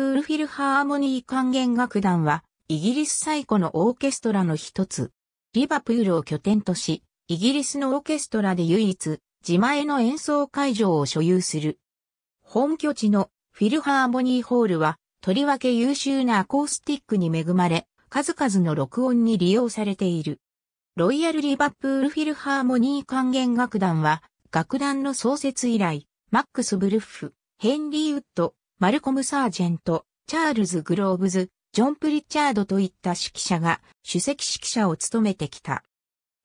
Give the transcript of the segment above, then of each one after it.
プールフィルハーモニー管弦楽団は、イギリス最古のオーケストラの一つ。リバプールを拠点とし、イギリスのオーケストラで唯一、自前の演奏会場を所有する。本拠地のフィルハーモニーホールは、とりわけ優秀なアコースティックに恵まれ、数々の録音に利用されている。ロイヤル・リバプールフィルハーモニー管弦楽団は、楽団の創設以来、マックス・ブルッフ、ヘンリー・ウッド、マルコム・サージェント、チャールズ・グローブズ、ジョン・プリチャードといった指揮者が主席指揮者を務めてきた。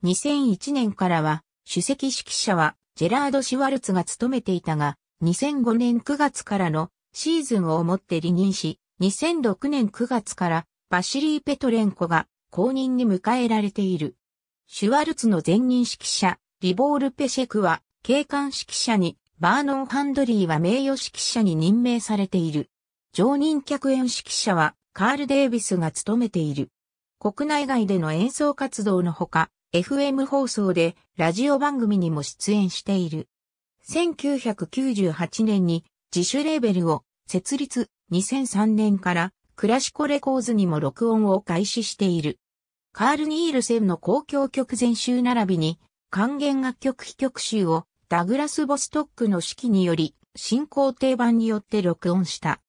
2001年からは主席指揮者はジェラード・シュワルツが務めていたが、2005年9月からのシーズンをもって離任し、2006年9月からバシリー・ペトレンコが公認に迎えられている。シュワルツの前任指揮者、リボール・ペシェクは警官指揮者にバーノン・ハンドリーは名誉指揮者に任命されている。常任客演指揮者はカール・デイビスが務めている。国内外での演奏活動のほか、FM 放送でラジオ番組にも出演している。1998年に自主レーベルを設立2003年からクラシコレコーズにも録音を開始している。カール・ニールセンの公共曲全集並びに還元楽曲非曲集をダグラス・ボストックの指揮により、進行定番によって録音した。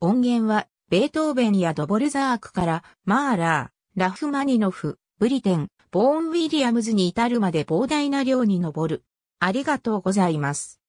音源は、ベートーベンやドボルザークから、マーラー、ラフマニノフ、ブリテン、ボーン・ウィリアムズに至るまで膨大な量に上る。ありがとうございます。